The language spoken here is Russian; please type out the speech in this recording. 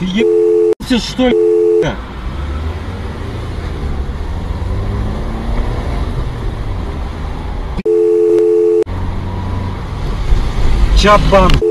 Ты ебался, что ли? бля? Чабан.